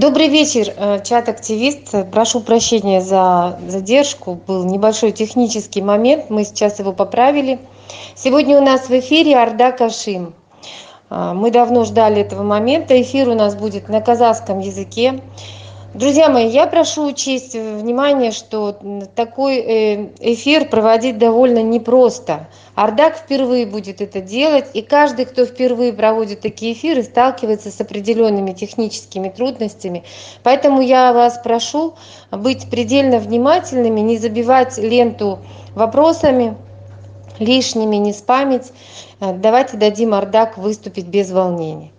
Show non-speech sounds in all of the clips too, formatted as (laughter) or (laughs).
Добрый вечер, э, чат-активист. Прошу прощения за задержку. Был небольшой технический момент, мы сейчас его поправили. Сегодня у нас в эфире Арда Кашим. Э, мы давно ждали этого момента. Эфир у нас будет на казахском языке. Друзья мои, я прошу учесть внимание, что такой э, эфир проводить довольно непросто. Ардак впервые будет это делать, и каждый, кто впервые проводит такие эфиры, сталкивается с определенными техническими трудностями. Поэтому я вас прошу быть предельно внимательными, не забивать ленту вопросами лишними, не спамить. Э, давайте дадим Ардак выступить без волнений.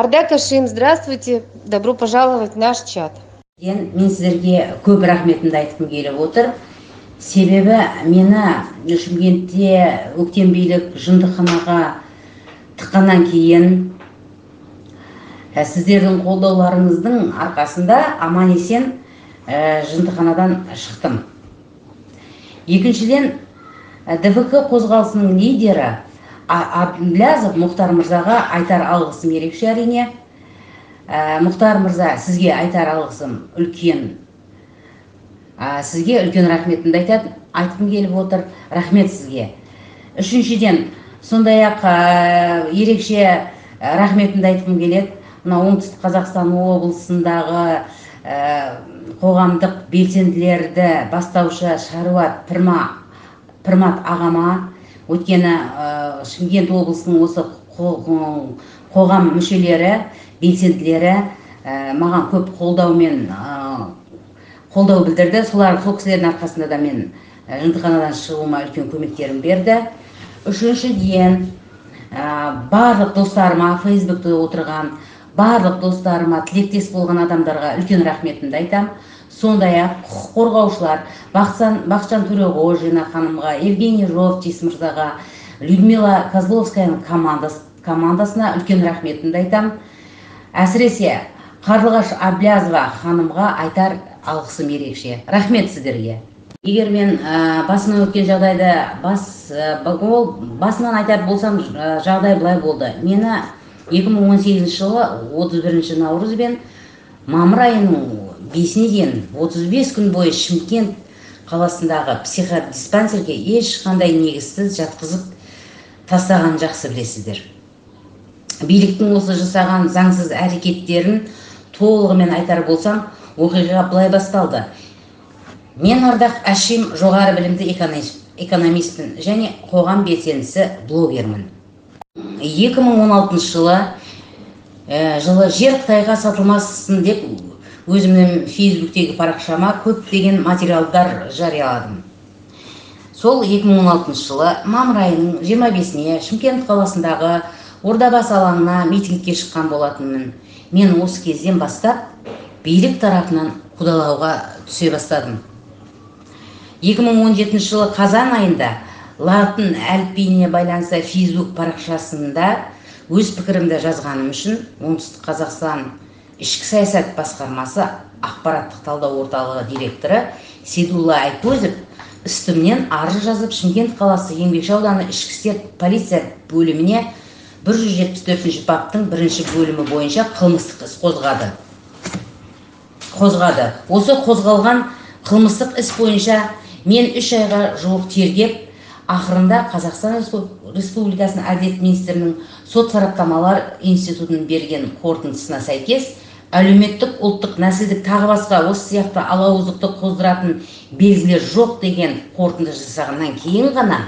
Ардак ашим здравствуйте. Добро пожаловать в наш чат. Мен сіздерге көп рахметімді айтқым келіп отыр. Себебі мені шымкентте өктембейлік жындыханаға тыққаннан кейін ә, сіздердің қолдауларыңыздың арқасында аман есен ә, жындыханадан шықтым. Екіншіден дфк қозғалысының лидері әбіләзов мұхтар мырзаға айтар алғысым ерекше әрине. Ә, мұхтар мырза сізге айтар алғысым үлкен. Сізге үлкен рахметімді айтады айтқым келіп отыр. Рахмет сізге. Үшіншіден сондай ақ ә, ерекше ә, рахметімді айтқым келеді. Мына оңтүстік қазақстан облысындағы ә, қоғамдық белсенділерді бастаушы шаруат пірмат ағама өйткені шымкент облысының осы қоғам мүшелері белсенділері маған көп қолдаумен қолдау білдірді. Солар сол кісілердің арқасында да мен жындыханадан шығуыма үлкен көмектерін берді. Үшіншіден барлық достарыма фейсбукте отырған барлық достарыма тілектес болған адамдарға үлкен рахметімді айтамын сондай ақ құқық қорғаушылар бақытжан төреғожина ханымға евгений ровчис мырзаға людмила козловскаяның командасына үлкен рахметімді айтамын әсіресе қарлығаш әблязова ханымға айтар алғысым ерекше. Рахмет сіздерге. Егер мен ә, басымнан өткен жағдайды бас ол басынан айтар болсам жағдай былай болды. Мені 2018 жылы 31 наурыз бен мамыр айының бесіне дейін 35 күн бойы шымкент қаласындағы психодиспансерге ешқандай негізсіз жатқызып тастағанын жақсы білесіздер. Биліктің осы жасаған заңсыз әрекеттерін толығымен айтар болсам оқиға былай басталды. Мен ардақ әшим жоғары білімді экономистпін және қоғам белсендісі блогермін 2016 жылы жылы жер қытайға сатылмасын деп өзімнің фейсбуктегі парақшама көптеген материалдар жарияладым. Сол 2016 жылы мамыр айының 25-іне шымкент қаласындағы ордабасы алаңына митингке шыққан болатынмын. Мен осы кезден бастап билік тарапынан қудалауға түсе бастадым. 2017 жылы қазан айында латын әліпбиіне байланысты фейсбук парақшасында өз пікірімді жазғаным үшін оңтүстік қазақстан ішкі саясат басқармасы ақпараттық талдау орталығы директоры сейдулла айкөзов үстімнен арыз жазып шымкент қаласы еңбекші ауданы ішкі істер полиция бөліміне 174 баптың бірінші бөлімі бойынша қылмыстық іс қозғады. Қозғады. Осы қозғалған қылмыстық іс бойынша мен үш айға жуық тергеп ақырында қазақстан республикасының әділет министрінің сот сараптамалар институтының берген қорытындысына сәйкес әлеуметтік ұлттық нәсілдік тағы басқа осы сияқты алауыздықты қоздыратын белгілер жоқ деген қорытынды жасағаннан кейін ғана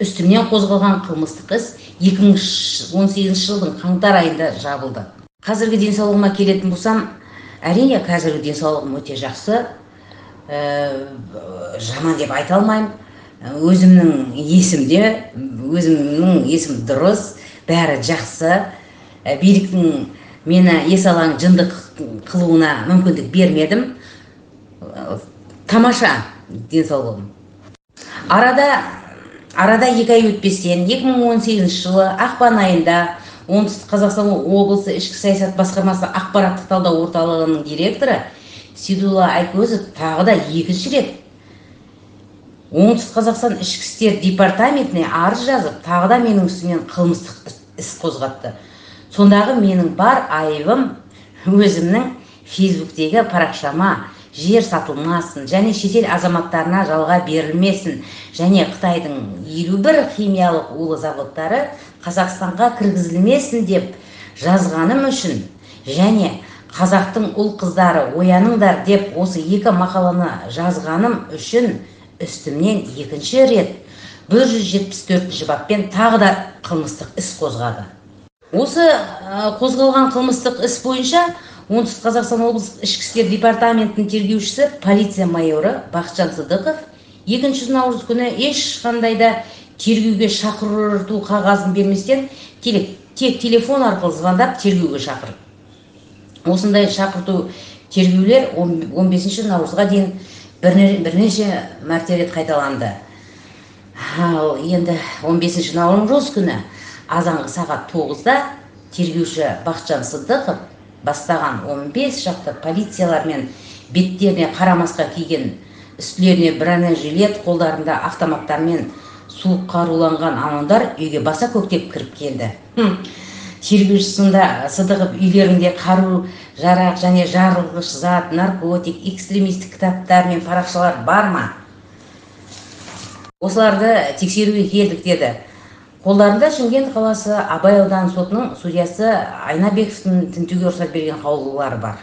үстімнен қозғалған қылмыстық іс 2018 жылдың қаңтар айында жабылды. Қазіргі денсаулығыма келетін болсам әрине қазіргі денсаулығым өте жақсы. Ә, жаман деп айта алмаймын. Өзімнің есімде өзімнің есім дұрыс бәрі жақсы. Ә, биліктің мені есалаң жындық қылуына мүмкіндік бермедім. Тамаша денсаулығым арада арада екі ай өтпестен 2018 жылы ақпан айында оңтүстік қазақстан облысы ішкі саясат басқармасы ақпараттық талдау орталығының директоры сейдулла айкөзов тағы да екінші рет оңтүстік қазақстан ішкі істер департаментіне арыз жазып тағы да менің үстімнен қылмыстық іс қозғатты. Сондағы менің бар айыбым өзімнің фейсбуктегі парақшама жер сатылмасын және шетел азаматтарына жалға берілмесін және қытайдың елу бір химиялық улы заводтары қазақстанға кіргізілмесін деп жазғаным үшін және қазақтың ұл қыздары ояныңдар деп осы екі мақаланы жазғаным үшін үстімнен екінші рет бір жүз жетпіс төртінші баппен тағы да қылмыстық іс қозғады. Осы қозғалған қылмыстық іс бойынша оңтүстік қазақстан облыстық ішкі істер департаментінің тергеушісі полиция майоры бақытжан сыдықов екінші наурыз күні ешқандай да тергеуге шақырту қағазын берместен тек телефон арқылы звондап тергеуге шақырды осындай шақырту тергеулер 15 наурызға дейін бірнеше мәрте рет қайталанды. Ал енді 15 наурыз күні азанғы сағат тоғызда тергеуші бақытжан сыдықов бастаған 15 шақты полициялармен беттеріне қарамасқа киген үстілеріне бронежилет қолдарында автоматтармен суық қаруланған амандар үйге баса көктеп кіріп келді. Тергеуші сыдықов үйлерінде қару жарақ және жарылғыш зат наркотик экстремистік кітаптар мен парақшалар бар ма? Осыларды тексеруге келдік деді. Қолдарында шымкент қаласы абай ауданы сотының судьясы айнабековтың тінтуге рұқсат берген қаулылары бар.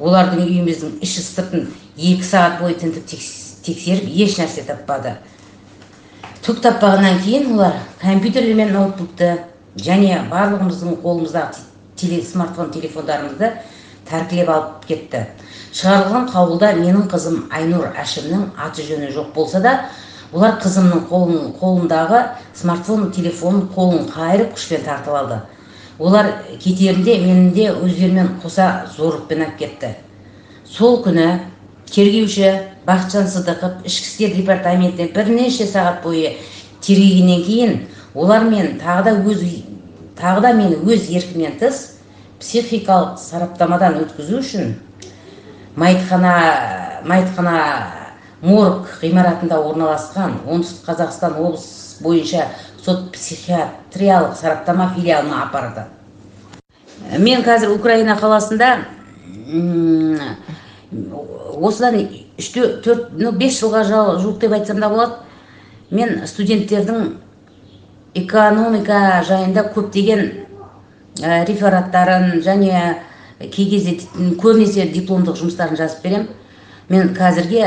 Олардың үйіміздің іші сыртын екі сағат бойы тінтіп тексеріп еш нәрсе таппады. Түк таппағаннан кейін олар компьютер мен ноутбукты және барлығымыздың қолымыздағы теле, смартфон телефондарымызды тәркілеп алып кетті. Шығарылған қаулыда менің қызым айнұр әшімнің аты жөні жоқ болса да олар қызымның қолын, қолындағы смартфон телефонын қолын қайырып күшпен тартып алды. Олар кетерінде мені де өздерімен қоса зорлықпен алып кетті. Сол күні тергеуші бақытжан сыдықов ішкі істер департаментіне бірнеше сағат бойы тергегеннен кейін олар мен тағы да өз тағы да мені өз еркімнен тыс психикалық сараптамадан өткізу үшін мәйітхана мәйітхана морг ғимаратында орналасқан оңтүстік қазақстан облыс бойынша сот психиатриялық сараптама филиалына апарды. Мен қазір украина қаласында осыдан үш төрт ну бес жылға жуық деп айтсам да болады. Мен студенттердің экономика жайында көптеген рефераттарын және кей кезде көбінесе дипломдық жұмыстарын жазып беремін. Мен қазірге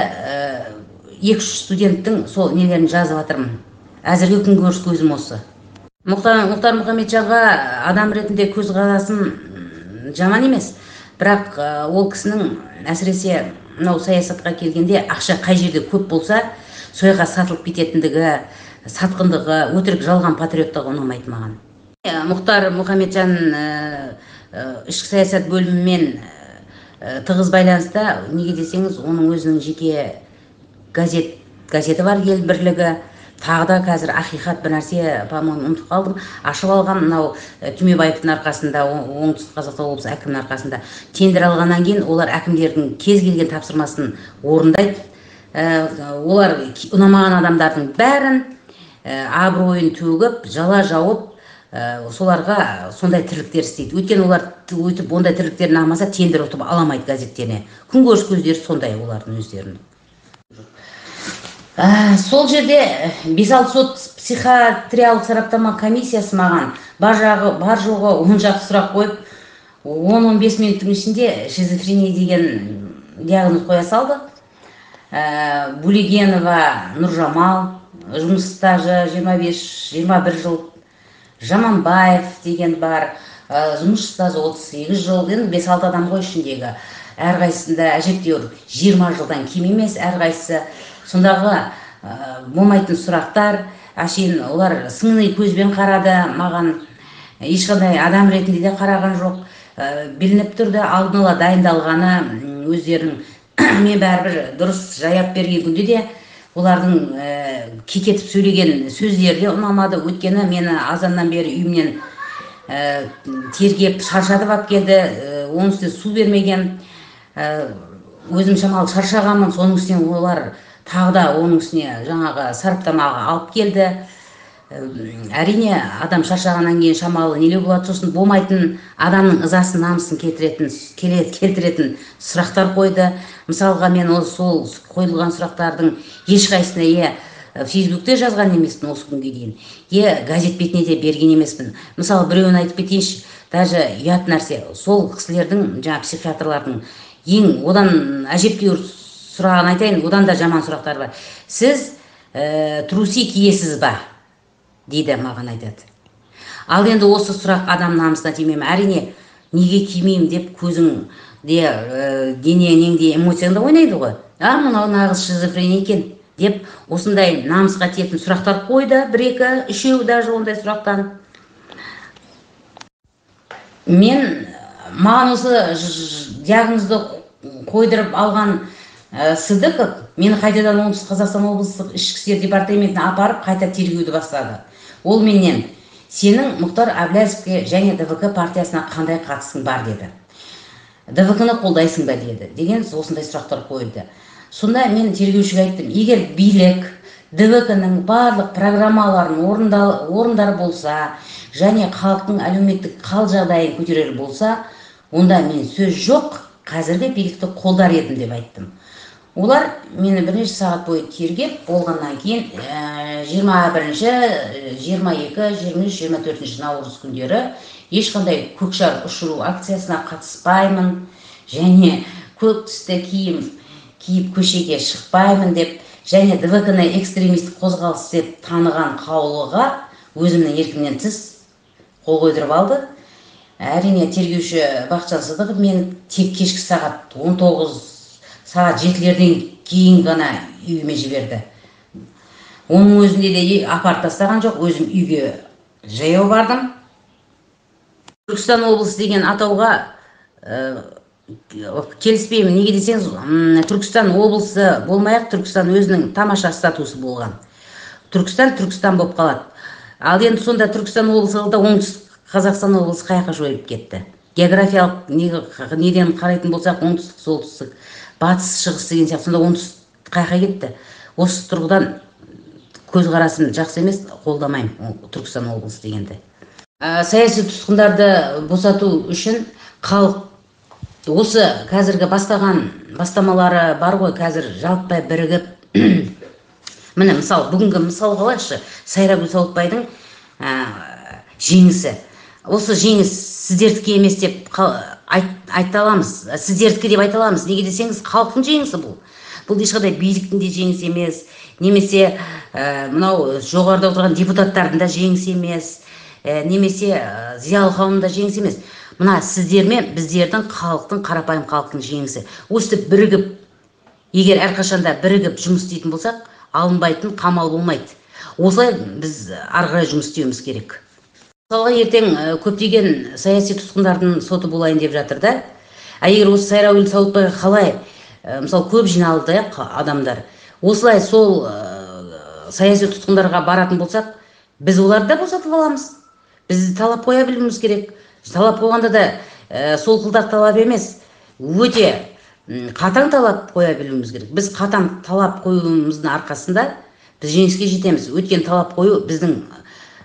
екі үш студенттің сол нелерін жазып жатырмын әзірге күнкөріс көзім осы. Мұхтар, мұхамеджанға адам ретінде көзқарасым жаман емес. Бірақ ол кісінің әсіресе мынау саясатқа келгенде ақша қай жерде көп болса сол жаққа сатылып кететіндігі сатқындығы өтірік жалған патриоттығы ұнамайды маған. Мұхтар мұхамеджан ішкі саясат бөлімімен тығыз байланыста неге десеңіз оның өзінің жеке газет газеті бар ел бірлігі тағы да қазір ақиқат бір нәрсе по моему ұмытып қалдым. Ашып алған мынау түймебаевтың арқасында оңтүстік қазақстан облысы әкімінің арқасында тендер алғаннан кейін олар әкімдердің кез келген тапсырмасын орындайды. Олар ұнамаған адамдардың бәрін абыройын төгіп жала жауып соларға сондай тірліктер істейді. Өйткені олар өйтіп ондай тірліктер ұнамаса тендер ұтып аламайды газеттеріне. Күнкөріс көздері сондай олардың өздерінің. Ә, сол жерде бес алты сот психиатриялық сараптама комиссиясы маған бар жағы бар жоғы он шақты сұрақ қойып он он бес минуттың ішінде шизофрения деген диагноз қоя салды. Ә, булегенова нұржамал жұмыс стажы жиырма бес жиырма бір жыл жаманбаев деген бар ә, жұмыс стажы отыз сегіз жыл енді бес алты адам ғой ішіндегі. Әрқайсысында әжептәуір жиырма жылдан кем емес әрқайсысы. Сондағы ә, болмайтын сұрақтар әшейін олар сыни көзбен қарады маған ешқандай адам ретінде де қараған жоқ. Ә, білініп тұрды алдын ала дайындалғаны өздерінің (coughs) мен бәрібір дұрыс жаяп берген күнде де олардың ә, кекетіп сөйлеген сөздері де ұнамады. Өйткені мені азаннан бері үйімнен ә, тергеп шаршатып алып келді. Ә, оның үстіне су бермеген. Ә, өзім шамалы шаршағанмын. Соның үстіне олар тағы да оның үстіне жаңағы сараптамаға алып келді. Әрине адам шаршағаннан кейін шамалы нелеу болады? Сосын болмайтын адамның ызасын намысын келтіретін келтіретін сұрақтар қойды. Мысалға мен ол сол қойылған сұрақтардың ешқайсысына иә фейсбукте жазған емеспін осы күнге дейін е газет бетіне де берген емеспін. Мысалы біреуін айтып кетейінші даже ұят нәрсе. Сол кісілердің жаңағы психиатрлардың ең одан әжептәуір сұрағын айтайын одан да жаман сұрақтар бар. Сіз ә, труси киесіз ба? Дейді маған айтады. Ал енді осы сұрақ адам намысына тимей ме? Әрине неге кимеймін деп көзің де ә, денеңнің де да ойнайды ғой. А мынау нағыз шизофрения екен деп осындай намысқа тиетін сұрақтар қойды бір екі үшеу даже ондай сұрақтан. Мен маған осы диагнозды қойдырып алған ә, сыдықов мені қайтадан оңтүстік қазақстан облыстық ішкі істер департаментіне апарып қайта тергеуді бастады. Ол менен. Сенің мұхтар әблязовке және двк партиясына қандай қатысың бар деді. Двк ны қолдайсың ба деді. Деген осындай сұрақтар қойды сонда мен тергеушіге айттым. Егер билік двк ның барлық программаларын орындар болса және халықтың әлеуметтік қал жағдайын көтерер болса онда мен сөз жоқ қазіргі билікті қолдар едім деп айттым. Олар мені бірнеше сағат бойы тергеп болғаннан кейін жиырма бірінші жиырма екі жиырма үш жиырма төртінші наурыз күндері ешқандай көкшар ұшыру акциясына қатыспаймын және көк түсті киім киіп көшеге шықпаймын деп және двк ны экстремистік қозғалыс деп таныған қаулыға өзімнің еркімнен тыс қол қойдырып алды. Әрине тергеуші бақытжан сыдықов мені тек кешкі сағат 19 сағат жетілерден кейін ғана үйіме жіберді. Оның өзінде де апарып тастаған жоқ. Өзім үйге жаяу бардым. Түркістан облысы деген атауға ә, келіспеймін. Неге десеңіз түркістан облысы болмай ақ түркістан өзінің тамаша статусы болған. Түркістан түркістан болып қалады. Ал енді сонда түркістан облысы да оңтүстік қазақстан облысы қай жаққа жойылып кетті? Географиялық неден қарайтын болсақ оңтүстік солтүстік. Батыс шығыс деген сияқты сонда оңтүстік қай жаққа кетті. Осы тұрғыдан көзқарасым жақсы емес қолдамаймын түркістан облысы дегенді. Ә, саяси тұтқындарды босату үшін халық осы қазіргі бастаған бастамалары бар ғой қазір жалпай бірігіп. (clears throat) Міне мысалы бүгінгі мысал алайықшы сайрагүл сауытбайдың ә, жеңісі. Осы жеңіс сіздердікі емес деп айта аламыз. Сіздердікі деп айта аламыз. Неге десеңіз халықтың жеңісі бұл. Бұл ешқандай биліктің де жеңісі емес немесе ә, мынау жоғарыда отырған депутаттардың да жеңісі емес ә, немесе ә, зиялы қауымның да жеңісі емес. Мына сіздер мен біздердің халықтың қарапайым халықтың жеңісі. Өстіп бірігіп егер әрқашанда бірігіп жұмыс істейтін болсақ алынбайтын қамал болмайды. Осылай біз ары қарай жұмыс істеуіміз керек. Мысалға ертең көптеген саяси тұтқындардың соты болайын деп жатыр да. А егер осы сайрагүл сауытбайға қалай мысалы көп жиналды адамдар осылай сол саяси тұтқындарға баратын болсақ біз оларды да босатып аламыз. Біз талап қоя білуіміз керек. Талап қойғанда да ә, солқылдақ талап емес өте қатаң талап қоя білуіміз керек. Біз қатаң талап қоюымыздың арқасында біз жеңіске жетеміз. Өйткені талап қою біздің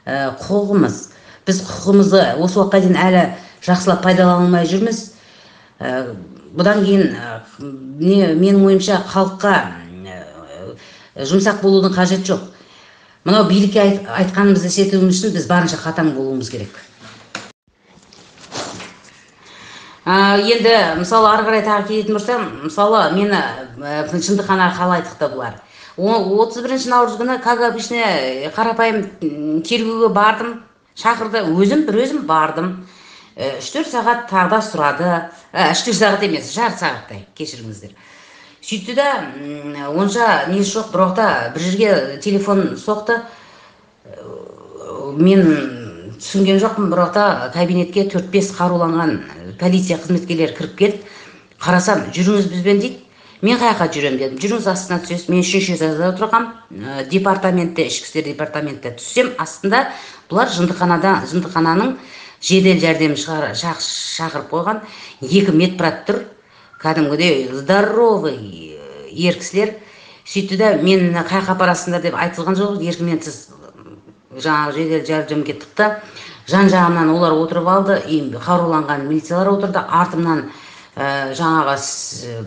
құқығымыз. Біз құқығымызды осы уақытқа дейін әлі жақсылап пайдалана алмай жүрміз. Ә, бұдан кейін ә, не, менің ойымша халыққа ә, жұмсақ болудың қажеті жоқ. Мынау билікке айт, айтқанымызды істетуіміз үшін біз барынша қатаң болуымыз керек. Ә, енді мысалы ары қарай тағы келетін болсам мысалы мені ә, жындыханаға қалай тықты бұлар отыз бірінші наурыз күні как обычно қарапайым тергеуге бардым. Шақырды өзім бір өзім бардым. Үш төрт сағат тағы да сұрады. Үш төрт сағат емес жарты сағаттай кешіріңіздер. Сөйтті да онша несі жоқ бірақ та бір жерге телефон соқты. Мен түсінген жоқпын бірақ та кабинетке төрт бес қаруланған полиция қызметкерлері кіріп келді. Қарасам жүріңіз бізбен дейді. Мен қай жаққа жүремін дедім. Жүріңіз астына түсесіз. Мен үшінші этажда тұрғанмын департаментте ішкі істер департаментте түссем. Астында бұлар жындыханада жындыхананың жедел жәрдем шақырып қойған екі медбрат тұр. Кәдімгідей здоровый ер кісілер сөйтті да мен қай жаққа апарасыңдар деп айтылған жоқ. Еркімнен тыс жаңағы жедел жәрдемге тіпті жан жағымнан олар отырып алды. И қаруланған милициялар отырды. Артымнан ә, жаңағы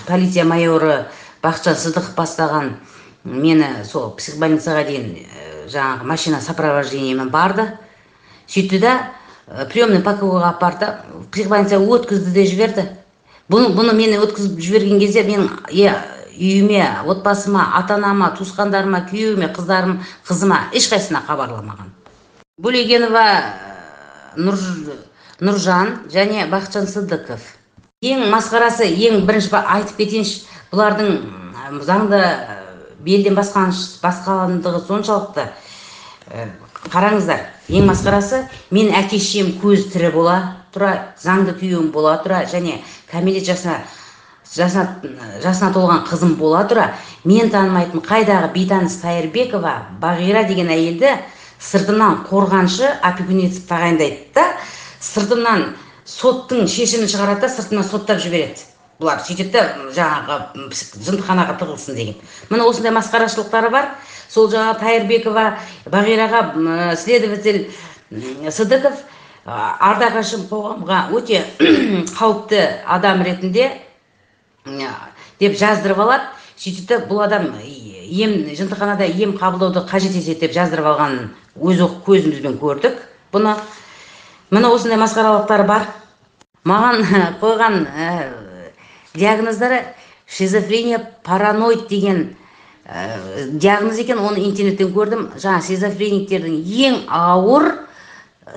полиция майоры бақытжан сыздықов бастаған мені сол психбольницаға дейін ә, жаңағы машина сопровождениемен барды. Сөйтті да ә, приемный покойға алып барды психбольницаға өткізді де жіберді. Бұны бұны мені өткізіп жіберген кезде мен е, үйіме отбасыма ата анама туысқандарыма күйеуіме қыздарым қызыма ешқайсысына хабарламаған. Бөлегенова нұр, нұржан және бақытжан сыдықов ең масқарасы ең бірінші айтып кетейінші бұлардың заңды белден басқан басқандығы соншалықты қараңыздар ең масқарасы мен әке шешем көз тірі бола тұра заңды күйеуім бола тұра және кәмелет жасына жасына, жасына толған қызым бола тұра мен танымайтын қайдағы бейтаныс тайырбекова бағира деген әйелді сыртымнан қорғаншы опекун етіп тағайындайды да сыртымнан соттың шешімін шығарады да сыртымнан соттап жібереді. Бұлар сөйтеді да жаңағы жындыханаға тығылсын деген. Міне осындай масқарашылықтары бар. Сол жаңағы тайырбекова бағираға следователь сыдықов ардақ әшім қоғамға өте (clears throat) қауіпті адам ретінде деп жаздырып алады. Сөйтеді бұл адам ем жындыханада ем қабылдауды қажет етеді деп жаздырып алғанын өз көзімізбен көрдік. Бұны міне осындай масқаралықтар бар. Маған қойған ә, диагноздары шизофрения параноид деген ә, диагноз екен. Оны интернеттен көрдім. Жаңа шизофрениктердің ең ауыр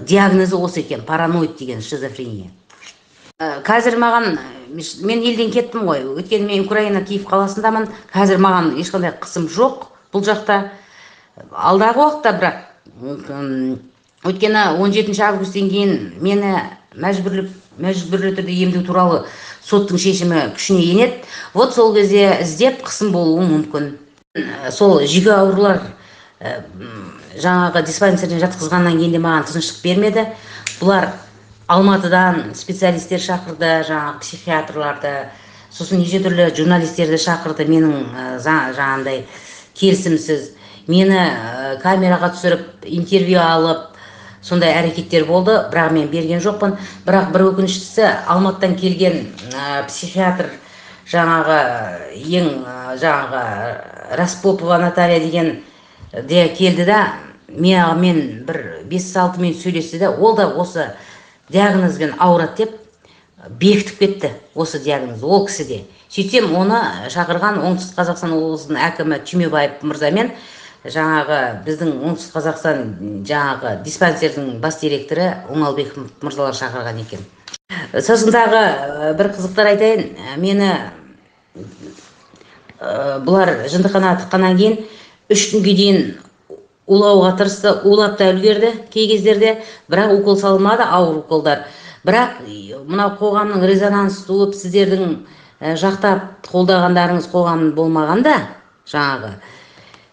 диагнозы осы екен. Параноид деген шизофрения. Ә, қазір маған мен елден кеттім ғой. Өйткені мен украина киев қаласындамын. Қазір маған ешқандай қысым жоқ бұл жақта. Алдағы уақытта бірақ өйткені 17 августтен кейін мені мәжбүрлеп мәжбүрлі түрде емдеу туралы соттың шешімі күшіне енеді. Вот сол кезде іздеп қысым болуы мүмкін. Сол жүйке аурулар ә, жаңағы диспансерден жатқызғаннан кейін де маған тыныштық бермеді. Бұлар алматыдан специалисттер шақырды жаңағы психиатрларды сосын неше түрлі журналистерді шақырды менің ә, жаңағындай келісімсіз. Мені камераға түсіріп интервью алып сондай әрекеттер болды. Бірақ мен берген жоқпын. Бірақ бір өкініштісі алматыдан келген ә, психиатр жаңағы ең жаңағы распопова наталья деген де келді да мен, бір бес алты минут сөйлесті да ол да осы диагнозбен ауырады деп бекітіп кетті осы диагноз ол кісі де сөйтсем оны шақырған оңтүстік қазақстан облысының әкімі түймебаев мырзамен жаңағы біздің оңтүстік қазақстан жаңағы диспансердің бас директоры оңалбек мырзалар шақырған екен. Сосын тағы бір қызықтар айтайын. Мені ә, бұлар жындыханаға тыққаннан кейін үш күнге дейін улауға тырысты улап та үлгерді кей кездерде. Бірақ укол салмады ауыр уколдар. Бірақ мынау қоғамның резонансы туып сіздердің жақтап қолдағандарыңыз қоғам болмағанда жаңағы.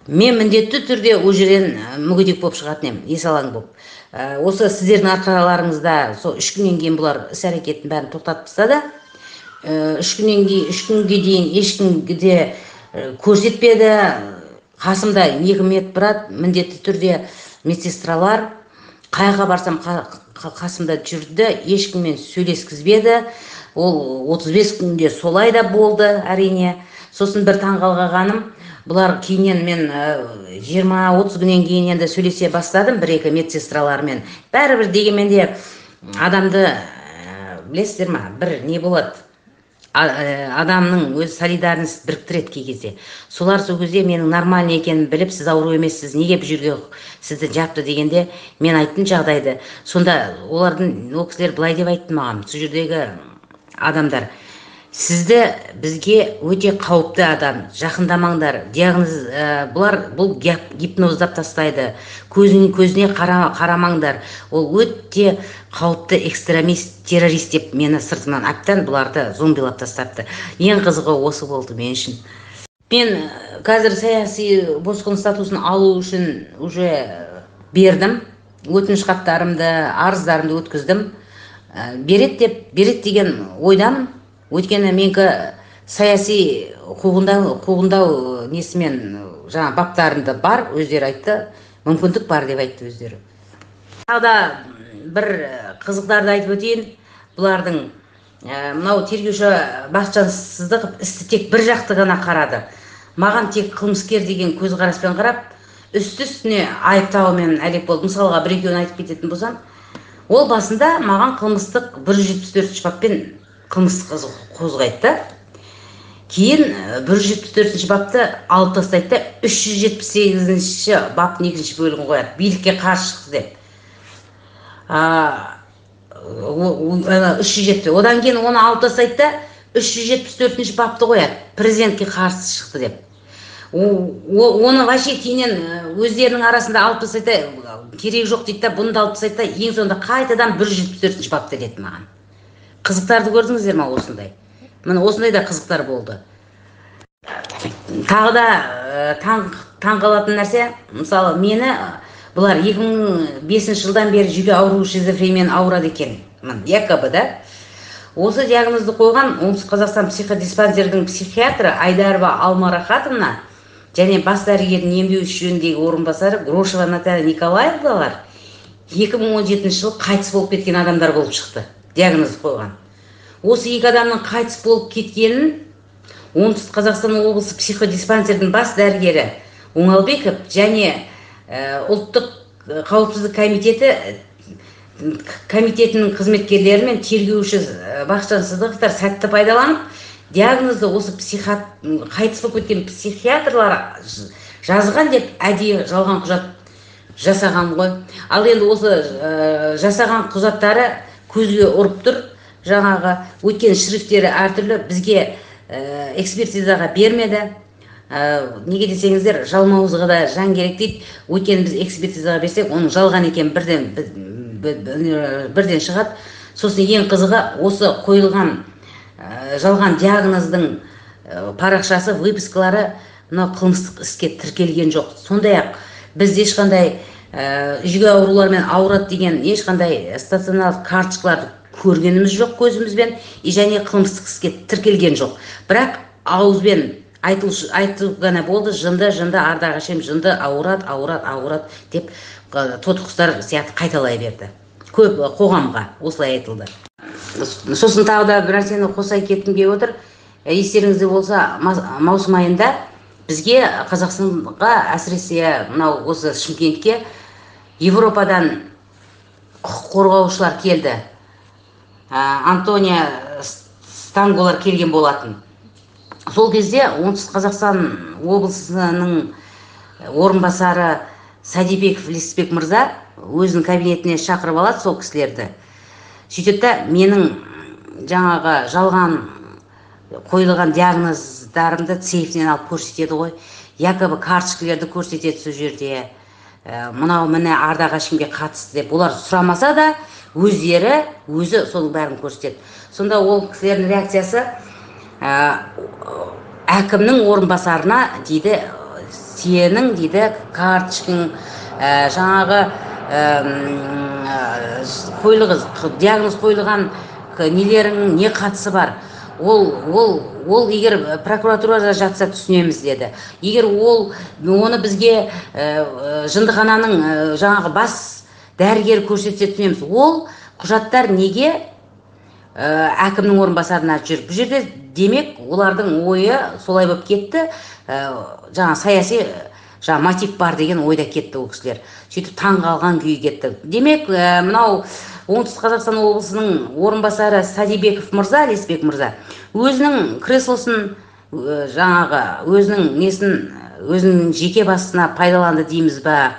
Мен міндетті түрде ол жерден мүгедек болып шығатын едім есалаң болып. Ә, осы сіздердің арқаларыңызда сол үш күннен кейін бұлар іс әрекеттің бәрін тоқтатып тастады Ә, үш күннен кейін үш күнге дейін ешкімге де көрсетпеді. Қасымда екі медбрат міндетті түрде медсестралар. Қай жаққа барсам қа- қа- қасымда жүрді ешкіммен сөйлескізбеді. Ол 35 күнде солай да болды әрине. Сосын бір таңғалғаным бұлар кейіннен мен жиырма отыз күннен кейін енді сөйлесе бастадым бір екі медсестралармен. Бәрібір дегенмен де адамды ә, білесіздер ма бір не болады? Ә, адамның өз солидарность біріктіреді кей кезде. Солар сол кезде менің нормальный екенімді біліп сіз ауру емессіз неге бұл жерге сізді жапты? дегенде мен айттым жағдайды. Сонда олардың ол кісілер былай деп айтты маған сол жердегі адамдар сізді бізге өте қауіпті адам. Жақындамаңдар. Диагноз ә, бұлар бұл гип- гипноздап тастайды. Көзіне көзіне қара, қарамаңдар. Ол өте қауіпті экстремист террорист деп мені сыртымнан әбден бұларды зомбилап тастапты. Ең қызығы осы болды мен үшін. Мен қазір саяси босқын статусын алу үшін уже бердім. Өтініш хаттарымды арыздарымды өткіздім. Береді деп береді деген ойдамын өйткені менікі саяси қуғындау қуғындау несімен жаңа баптарында бар өздері айтты. Мүмкіндік бар деп айтты өздері. Тағы да бір қызықтарды айтып өтейін. Бұлардың мынау тергеуші бақытжан сыздықов істі тек бір жақты ғана қарады. Маған тек қылмыскер деген көзқараспен қарап үсті үстіне айып тағумен әлек болды мысалға бір екеуін айтып кететін болсам ол басында маған қылмыстық бір жүз жетпіс төртінші баппен қылмыс қозғайды да кейін бір жүз жетпіс төртінші бапты алып тастайды да үш жүз жетпіс сегізінші баптың екінші бөлігін қояды. Билікке қарсы шықты деп. Үш жүз жетпіс одан кейін оны алып тастайды да үш жүз жетпіс төртінші бапты қояды. Президентке қарсы шықты деп. Оны вообще кейіннен өздерінің арасында алып тастайды да керегі жоқ дейді да бұны да алып тастайды да ең соңында қайтадан бір жүз жетпіс төртінші бапты іледі маған. Қызықтарды көрдіңіздер ма осындай? Міне осындай да қызықтар болды. Тағы да таң, таң қалатын нәрсе мысалы мені бұлар 2005 жылдан бері жүйке ауруы шизофрениямен ауырады екен. Якобы да? Осы диагнозды қойған оңтүстік қазақстан психодиспансердің психиатры айдарова алма рахатовна және бас дәрігердің емдеу жөніндегі орынбасары грошева наталья николаевналар 2017 жылы қайтыс болып кеткен адамдар болып шықты. Диагноз қойған. Осы екі адамның қайтыс болып кеткенін оңтүстік қазақстан облысы психодиспансердің бас дәрігері оңалбеков және ұлттық қауіпсіздік комитеті комитетінің қызметкерлері мен тергеуші бақытжан сыздықовтар сәтті пайдаланып диагнозды осы психат қайтыс болып кеткен психиатрлар жазған деп әдейі жалған құжат жасаған ғой. Ал енді осы жасаған құжаттары көзге ұрып тұр. Жаңағы өткен шрифттері әртүрлі бізге экспертизаға бермеді. Неге десеңіздер жалмауызға да жан керек дейді. Өйткені біз экспертизаға берсек оның жалған екені бірден бірден шығады. Сосын ең қызығы осы қойылған жалған диагноздың парақшасы выпискалары мынау қылмыстық іске тіркелген жоқ. Сондай ақ біз ешқандай жүйке ауруларымен ауырады деген ешқандай стационарлық карточкаларды көргеніміз жоқ көзімізбен и және қылмыстық іске тіркелген жоқ. Бірақ ауызбен айту ғана болды. Жынды жынды ардақ әшем жынды ауырады ауырады ауырады деп тотықұстар сияқты қайталай берді. Көп қоғамға осылай айтылды. Сосын тағы да бір нәрсені қоса кеткім келіп отыр. Естеріңізде болса маусым айында бізге қазақстанға әсіресе мынау осы шымкентке европадан құқық қорғаушылар келді. Антония станголар келген болатын. Сол кезде оңтүстік қазақстан облысының орынбасары сәдибеков лесбек мырза өзінің кабинетіне шақырып алады сол кісілерді. Сөйтеді да менің жаңағы жалған қойылған диагноздарымды сейфінен алып көрсетеді ғой. Якобы карточкалерді көрсетеді сол жерде. Мынау міне ардақ әшімге қатысты деп олар сұрамаса да өздері өзі соның бәрін көрсетеді. Сонда ол кісілердің реакциясы әкімнің орынбасарына дейді сенің дейді карточкаң жаңағы қойылғы диагноз қойылған нелерің не қатысы бар? Ол ол ол егер прокуратурада жатса түсінеміз деді. Егер ол оны бізге жындыхананың жаңағы бас дәрігері көрсетсе түсінеміз. Ол құжаттар неге әкімнің орынбасарына жүр бұл жерде демек олардың ойы солай болып кетті. Жаңа саяси жаңа мотив бар деген ойда кетті ол кісілер. Сөйтіп таң қалған күйі кетті. Демек мынау оңтүстік қазақстан облысының орынбасары садибеков мырза лесбек мырза. Өзінің креслосын жаңағы өзінің несін өзінің жеке басына пайдаланды дейміз ба?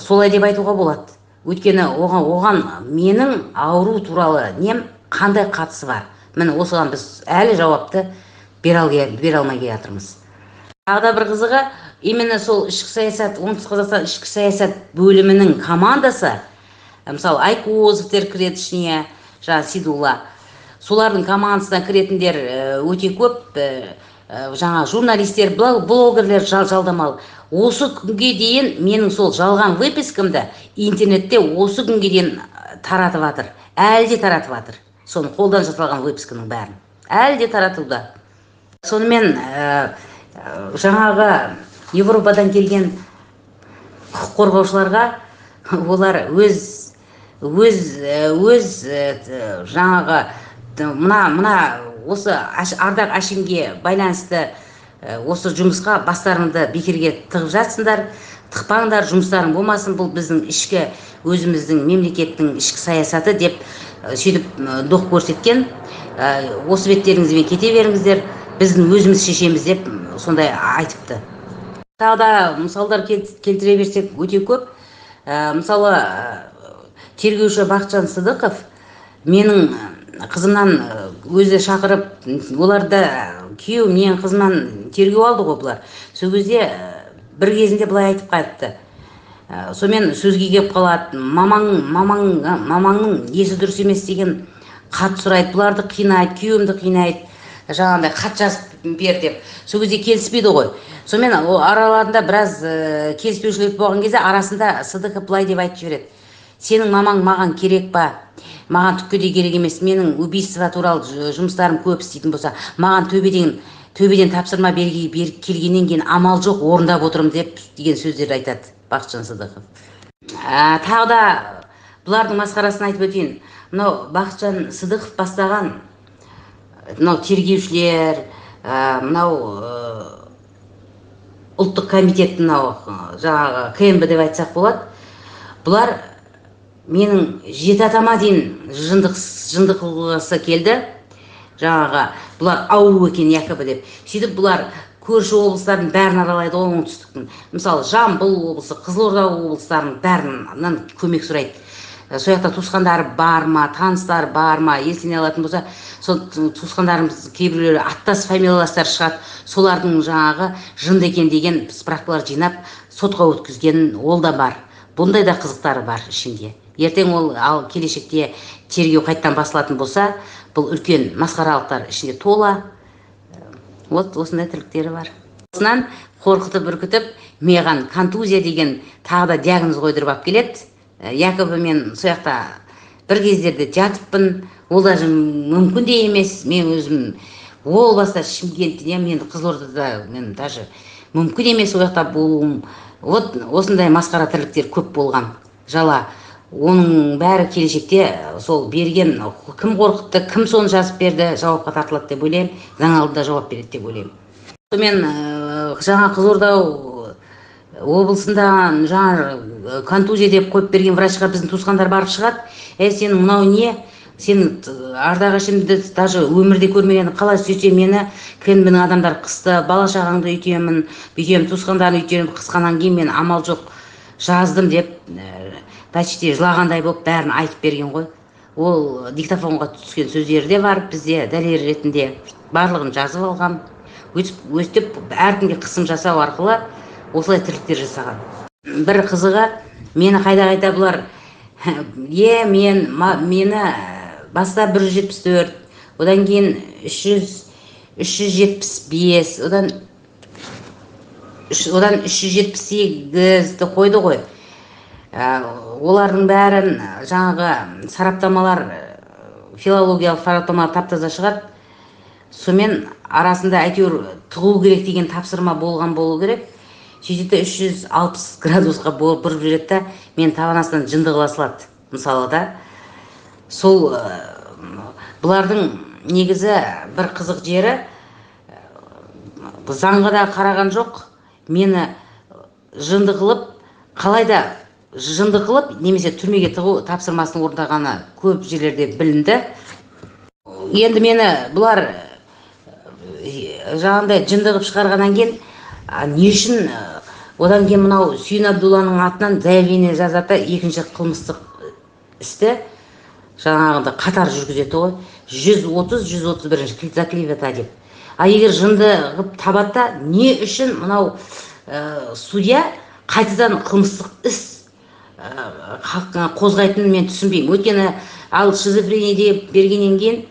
Солай деп айтуға болады. Өйткені оған, оған менің ауру туралы нем қандай қатысы бар? Міне осыған біз әлі жауапты бере, бере алмай келе жатырмыз. Тағы да бір қызығы именно сол ішкі саясат оңтүстік қазақстан ішкі саясат бөлімінің командасы мысалы айкозовтер кіреді ішіне жаңағы сидулла солардың командасына кіретіндер өте көп жаңа журналистер блогерлер жалдамалы. Осы күнге дейін менің сол жалған выпискамды интернетте осы күнге дейін таратып жатыр әлі де таратып жатыр соны қолдан жасалған выписканың бәрін. Әлі де таратуда. Сонымен жаңағы европадан келген құқық қорғаушыларға олар өз өз өз жаңағы мына мына осы ардақ ашимге байланысты осы жұмысқа бастарыңды бекерге тығып жатсыңдар. Тықпаңдар жұмыстарың болмасын бұл біздің ішкі өзіміздің мемлекеттің ішкі саясаты деп сөйтіп доқ көрсеткен. Осы беттеріңізбен кете беріңіздер. Біздің өзіміз шешеміз деп сондай айтыпты. Тағы да мысалдар келтіре берсек өте көп. Мысалы тергеуші бақытжан сыдықов менің қызымнан өзі шақырып оларды күйеуім менің қызымнан тергеу алды ғой бұлар. Сол кезде бір кезінде былай айтып қайтыпты сонымен сөзге келіп қалады. Мамаң мамаң мамаңның есі дұрыс емес деген хат сұрайды. Бұларды қинайды күйеуімді қинайды. Жаңағыдай хат жазып бер деп. Сол кезде келіспейді ғой. Сонымен араларында біраз ә, келіспеушілік болған кезде арасында сыдықов былай деп айтып жібереді. Сенің мамаң маған керек па? Маған түкке де керек емес. Менің убийство туралы жұмыстарым көп істейтін болса маған төбеден төбеден тапсырма берге беріп келгеннен кейін амал жоқ орындап отырмын деп деген сөздерді айтады бақытжан сыдықов ә, тағы да бұлардың масқарасын айтып өтейін. Мынау бақытжан сыдықов бастаған мынау тергеушілер ә, мынау ә, ұлттық комитет мынау жаңағы кмб деп айтсақ болады. Бұлар менің жеті атама дейін жындық жындық қылғысы келді. Жаңағы бұлар ауру екен якобы деп. Сөйтіп бұлар көрші облыстардың бәрін аралайды ғой оңтүстіктің. Мысалы жамбыл облысы қызылорда облыстарының бәрінен көмек сұрайды. Сол жақта туысқандары бар ма таныстары бар ма есіне алатын болса сол туысқандарымыз кейбіреулері аттас фамилияластар шығады. Солардың жаңағы жынды екен деген справкалар жинап сотқа өткізген ол да бар. Бұндай да қызықтары бар ішінде. Ертең ол ал келешекте тергеу қайтадан басылатын болса бұл үлкен масқаралықтар ішінде тола. Вот осындай тірліктері бар. Осынан қорқытып үркітіп маған контузия деген тағы да диагноз қойдырып алып келеді. Якобы мен сол жақта бір кездерде жатыппын. Ол даже мүмкін де емес. Мен өзім ол баста шымкентте мен қызылордада мен даже мүмкін емес ол жақта болуым. Вот осындай масқара тірліктер көп болған. Жала оның бәрі келешекте сол берген кім қорқытты кім соны жазып берді жауапқа тартылады деп ойлаймын. Заң алдында жауап береді деп ойлаймын. Сонымен жаңа қызылорда облысында жаңа контузия деп қойып берген врачқа біздің туысқандар барып шығады. Е сенің мынау не? Сен ардақ әшімді даже өмірде көрмеген қалай сөйтсе мені? Кнб адамдары қысты бала шағаңды үйтемін бүйтемін туысқандарын үйтемін қысқаннан кейін мен амал жоқ жаздым деп почти жылағандай болып бәрін айтып берген ғой. Ол диктофонға түскен сөздері де бар бізде дәлел ретінде барлығын жазып өйтіп өстіп әркімге қысым жасау арқылы осылай тірліктер жасаған. Бір қызығы мені қайда қайда бұлар? (laughs) Е мен мені баста бір жүз жетпіс төрт одан кейін үш жүз үш жүз жетпіс бес одан одан үш жүз жетпіс сегізді қойды ғой. Олардың бәрін жаңағы сараптамалар филологиялық сараптамалар тап таза шығады сонымен арасында әйтеуір тығу керек деген тапсырма болған болу керек. Сөйтеді үш жүз алпыс градусқа бұрып жібереді да мені табан астынан жынды қыла салады мысалы да. Сол бұлардың негізі бір қызық жері заңға да қараған жоқ. Мені жынды қылып қалай да жынды қылып немесе түрмеге тығу тапсырмасын орындағаны көп жерлерде білінді. Енді мені бұлар жаңағындай жынды қылып шығарғаннан кейін не үшін одан кейін мынау сүйін абдулланың атынан заявление жазады екінші қылмыстық істі жаңағындай қатар жүргізеді ғой. Жүз отыз жүз отыз бірінші заклевета деп. А егер жынды қылып табады да не үшін мынау ә, судья қайтадан қылмыстық іс қозғайтынын мен түсінбеймін. Өйткені ал шизофрения бергеннен кейін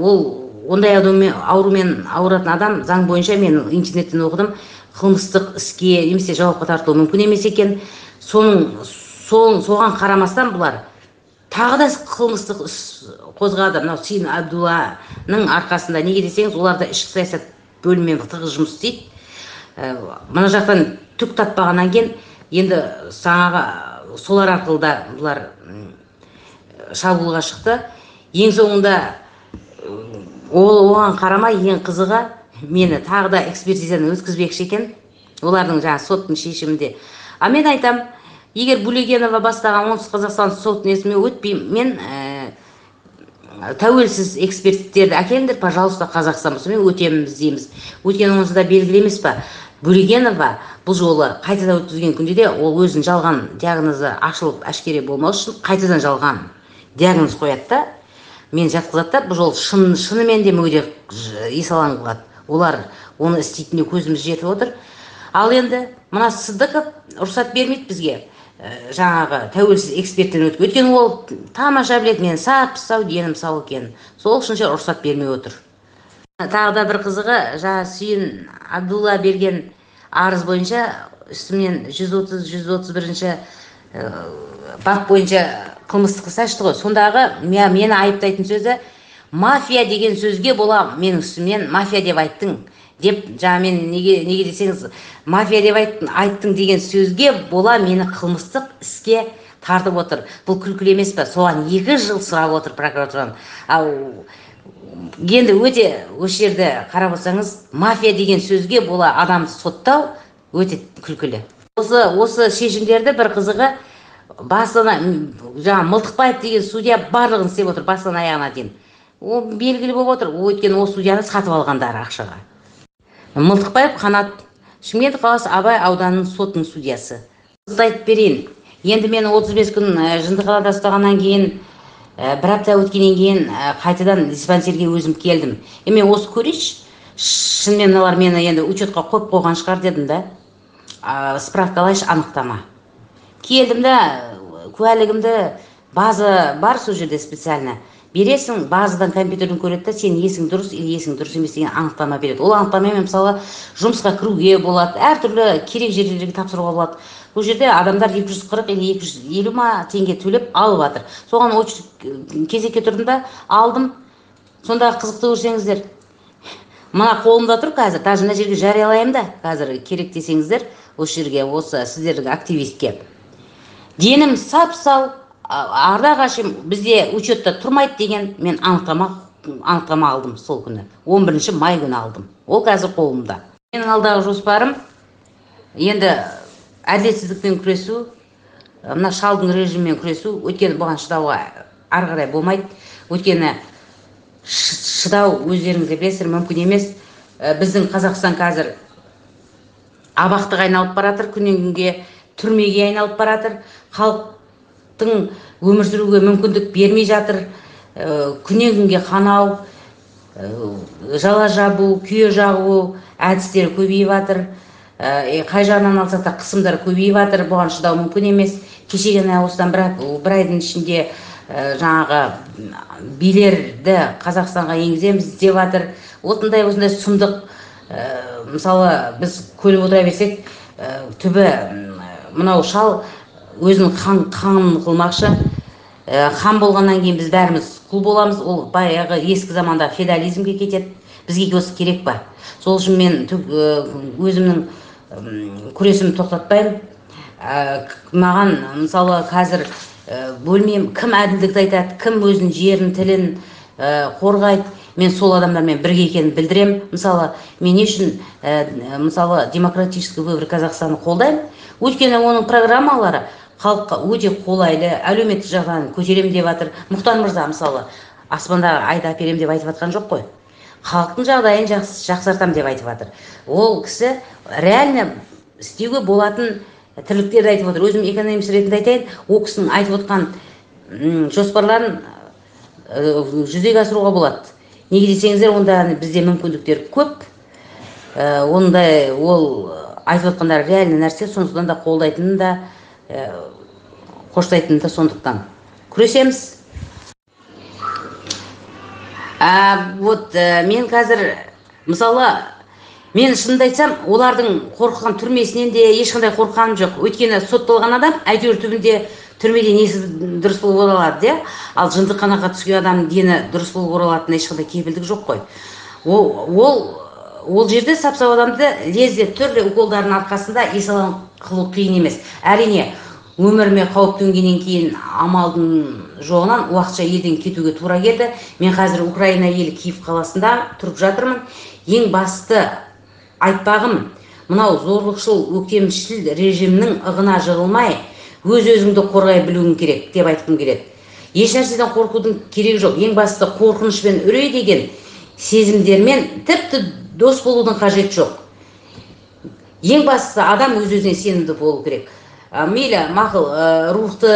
ол ондай аурумен ауыратын адам заң бойынша мен интернеттен оқыдым. Қылмыстық іске немесе жауапқа тартылуы мүмкін емес екен. Соның сол соған қарамастан бұлар тағы да қылмыстық іс қозғады. Мынау син абдулланың арқасында неге десеңіз оларда ішкі саясат бөлімімен тығыз жұмыс істейді. Мына жақтан түк таппағаннан кейін енді жаңағы солар арқылы да бұлар шабуылға шықты. Ең соңында ол оған қарамай ең қызығы мені тағы да экспертизаны өткізбекші екен. Олардың жаңағы соттың шешімінде. А мен айтам егер булегенова бастаған оңтүстік қазақстан сот несіме өтпей мен ә, тәуелсіз эксперттерді әкеліңдер пожалуйста қазақстан болса мен өтеміз дейміз. Өйткені онсыз да белгілі емес па булегенова бұл жолы қайтадан өткізген күнде де ол өзінің жалған диагнозы ашылып әшкере болмау үшін қайтадан жалған диагноз қояды да мені жатқызады да бұл жолы шын шынымен де мүгедек есалаң қылады. Олар оны істейтініне көзіміз жетіп отыр. Ал енді мына сыдықов рұқсат бермейді бізге. Ә, жаңағы тәуелсіз эксперттен өтіп өйткені ол тамаша біледі менің сап сау денім сау екенін сол үшін рұқсат бермей отыр. Тағы да бір қызығы жаңа сүйін абдулла берген арыз бойынша үстімнен жүз отыз жүз отыз бірінші бап бойынша қылмыстық іс ашты ғой. Сондағы мені айыптайтын сөзі мафия деген сөзге бола менің үстімнен мафия деп айттың деп жаңа мен неге неге десеңіз мафия деп айттың, айттың деген сөзге бола мені қылмыстық іске тартып отыр. Бұл күлкілі емес па соған екі жыл сұрап отыр прокуратурадан ал енді өте осы жерді қарап отырсаңыз мафия деген сөзге бола адамды соттау өте күлкілі. Осы осы шешімдерді бір қызығы басынан жаңағы мылтықбаев деген судья барлығын істеп отыр басынан аяғына дейін. Ол белгілі болып отыр. Өйткені ол судьяны сатып алғандары ақшаға. Мылтықбаев қанат. Шымкент қаласы абай ауданының сотының судьясы. Айтып берейін. Енді мен 35 күн жындықалада ұстағаннан кейін бір апта өткеннен кейін қайтадан диспансерге өзім келдім. Е мен осы көрейінші. Шынымен мыналар мені енді учетқа қойып қойған шығар дедім да справка алайыншы анықтама. Келдім да куәлігімді база бар сол жерде специально. Бересің базадан компьютерден көреді да сенің есің дұрыс или есің дұрыс емес деген анықтама береді. Ол анықтамамен мысалы жұмысқа кіруге болады әртүрлі керек жерлерге тапсыруға болады. Бұл жерде адамдар екі жүз қырық или екі жүз елу ма теңге төлеп алып жатыр. Соған очередь кезекке тұрдым да алдым. Сондағы қызықты көрсеңіздер. Мына қолымда тұр қазір. Даже мына жерге жариялаймын да. Қазір керек десеңіздер осы жерге осы сіздердің активистке. Денім сап сау ардақ әшім бізде учетта тұрмайды деген мен анықтама анықтама алдым сол күні. 11 бірінші май күні алдым. Ол қазір қолымда. Менің алдағы жоспарым енді әділетсіздікпен күресу мына шалдың режимімен күресу. Өйткені бұған шыдауға ары қарай болмайды. Өйткені шыдау өздеріңіз де білесіздер мүмкін емес. Біздің қазақстан қазір абақтыға айналып бара жатыр күннен күнге түрмеге айналып бара жатыр халық өмір сүруге мүмкіндік бермей жатыр. Ә, күннен күнге қанау ә, жала жабу күйе жағу әдістері көбейіп жатыр ә, қай жағынан алсақ та қысымдар көбейіп жатыр бұған шыдау мүмкін емес. Кеше ғана осыдан бір, бір айдың ішінде ә, жаңағы билерді қазақстанға енгіземіз деп жатыр осындай осындай сұмдық ә, мысалы біз көріп отыра берсек түбі мынау шал өзінің хан хан қылмақшы ә, хан болғаннан кейін біз бәріміз құл боламыз. Ол баяғы ескі заманда феодализмге кетеді. Бізге осы керек па? Сол үшін мен өзімнің күресімді тоқтатпаймын. Ә, маған мысалы қазір ә, бөлмеймін кім әділдікті айтады кім өзінің жерін тілін ә, қорғайды мен сол адамдармен бірге екенін білдіремін. Мысалы мен не үшін ә, мысалы демократический выбор казахстанды қолдаймын? Өйткені оның программалары халыққа өте қолайлы әлеуметтік жағынан көтеремін деп жатыр мұхтар мырза мысалы аспандағы айды әперемін деп айтып жатқан жоқ қой. Халықтың жағдайын жақс, жақсартамын деп айтып жатыр ол кісі реально істеуге болатын тірліктерді айтып отыр. Өзім экономист ретінде айтайын ол кісінің айтып отқан жоспарларын жүзеге асыруға болады. Неге десеңіздер онда бізде мүмкіндіктер көп. Ондай ол айтып отқандары реальный нәрсе сондықтан да қолдайтынын да қоштайтыны да сондықтан. Күресеміз. А, вот ә, мен қазір мысалы мен шынымды айтсам олардың қорқыған түрмесінен де ешқандай қорыққаным жоқ. Өйткені сотталған адам әйтеуір түбінде түрмеде несі дұрыс болып оралады иә? Ал жындықханаға түскен адамның дені дұрыс болып оралатынына ешқандай кепілдік жоқ қой. Ол, ол ол жерде сап сау адамды лезде түрлі уколдардың арқасында ес қылу қиын емес. Әрине өміріме қауіп төнгеннен кейін амалдың жоғынан уақытша елден кетуге тура келді. Мен қазір украина елі киев қаласында тұрып жатырмын. Ең басты айтпағым мынау зорлықшыл өктемшіл режимнің ығына жығылмай өз өзіңді қорғай білуің керек деп айтқым келеді. Ешнәрседен қорқудың керегі жоқ. Ең басты қорқыныш пен үрей деген сезімдермен тіпті дос болудың қажеті жоқ. Ең бастысы адам өз өзіне сенімді болу керек. Ә, мейлі мақұл ә, рухты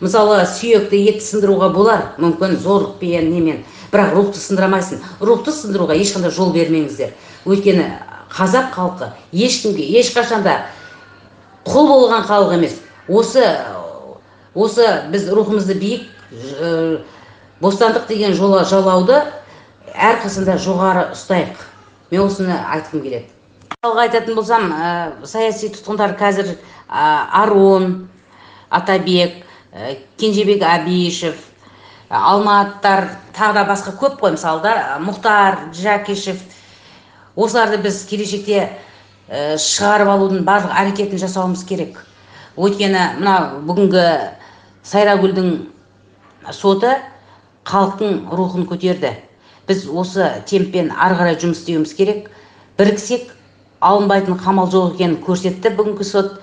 мысалы сүйекті етті сындыруға болар. Мүмкін зорлықпен немен бірақ рухты сындыра алмайсың рухты сындыруға ешқандай жол бермеңіздер. Өйткені қазақ халқы ешкімге ешқашанда құл болған халық емес. Осы осы біз рухымызды биік ә, бостандық деген жола жалауды әрқашанда жоғары ұстайық. Мен осыны айтқым келеді. Мысалға айтатын болсам ә, саяси тұтқындар қазір ә, арон атабек ә, кенжебек әбишев ә, алматтар тағы да басқа көп қой мысалы да мұхтар жәкишев осыларды біз келешекте ә, шығарып алудың барлық әрекетін жасауымыз керек. Өйткені мына бүгінгі сайрагүлдің соты халықтың рухын көтерді. Біз осы темппен ары қарай жұмыс істеуіміз керек. Біріксек алынбайтын қамал жоқ екенін көрсетті бүгінгі сот.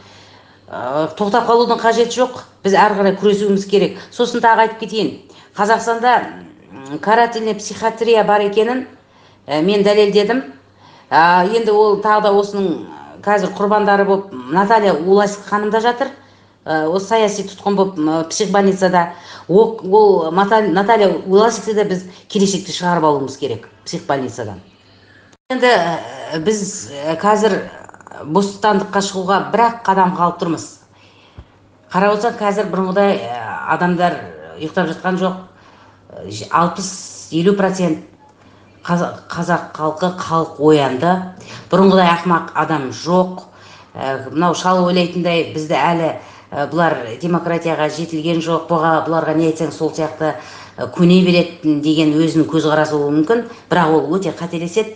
Ә, тоқтап қалудың қажеті жоқ. Біз әрі қарай күресуіміз керек. Сосын тағы айтып кетейін. Қазақстанда карательный психиатрия бар екенін ә, мен дәлелдедім. Ә, енді ол тағы да осының қазір құрбандары болып наталья уласик ханым да жатыр. Осы саяси тұтқын болып психбольницада ол, наталья уласикті де біз келешекте шығарып алуымыз керек психбольницадан енді біз қазір бостандыққа шығуға бір ақ қадам қалып тұрмыз. Қарап отырсақ қазір бұрынғыдай адамдар ұйықтап жатқан жоқ. Алпыс елу процент қазақ халқы халық оянды. Бұрынғыдай ақымақ адам жоқ. Мынау шал ойлайтындай бізді әлі бұлар демократияға жетілген жоқ бұларға не айтсаң сол сияқты көне береді деген өзінің көзқарасы болуы мүмкін. Бірақ ол өте қателеседі.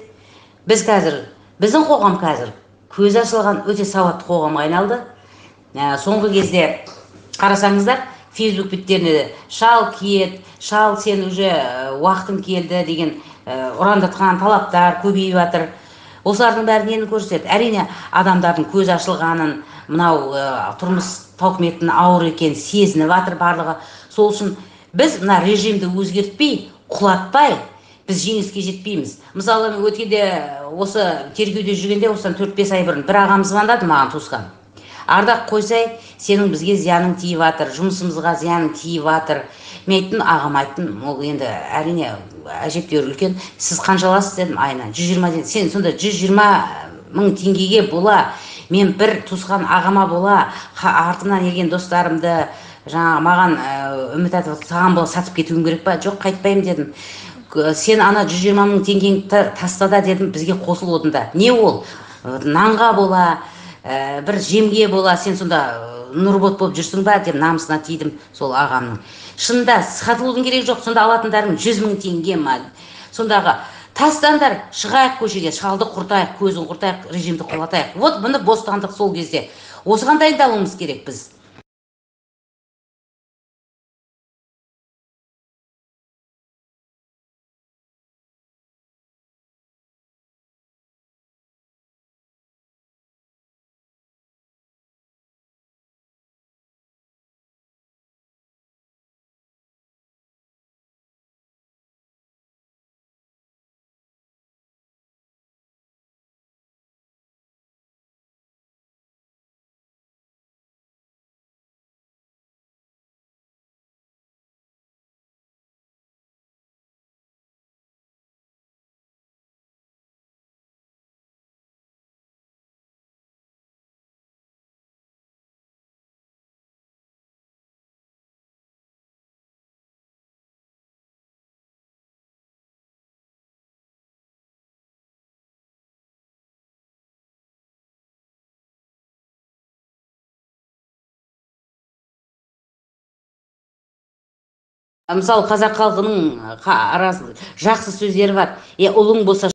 Біз қазір біздің қоғам қазір көзі ашылған өте сауатты қоғамға айналды. Ә, соңғы кезде қарасаңыздар фейсбук беттерінде шал киет шал сен уже уақытың келді деген ұрандатқан талаптар көбейіп жатыр. Осылардың бәрі нені көрсетеді? Әрине адамдардың көзі ашылғанын мынау ә, тұрмыс тауқыметтің ауыр екенін сезініп жатыр барлығы. Сол үшін біз мына режимді өзгертпей құлатпай біз жеңіске жетпейміз. Мысалы өткенде осы тергеуде жүргенде осыдан төрт бес ай бұрын бір ағам звондады маған туысқан. Ардақ қойсай сенің бізге зияның тиіп жатыр жұмысымызға зияның тиіп жатыр мен айттым ағам айттым ол енді әрине әжептәуір үлкен сіз қанша аласыз дедім айына жүз жиырма сен сонда жүз жиырма мың теңгеге бола мен бір туысқан ағама бола артымнан ерген достарымды жаңағы маған үміт артып саған бола сатып кетуім керек па? Жоқ қайтпаймын дедім. Сен ана жүз жиырма мың теңгеңді таста да дедім бізге қосыл одында не ол? Нанға бола ә, бір жемге бола сен сонда нұрбот болып жүрсің ба? деп намысына тидім сол ағамның. Шынында сатылудың керегі жоқ сонда алатындарың жүз мың теңге ма? Сондағы тастаңдар шығайық көшеге шалды құртайық көзін құртайық режимді құлатайық. Вот міне бостандық сол кезде. Осыған дайындалуымыз керек біз. Мысалы қазақ халқының жақсы сөздері бар. Е ұлың болса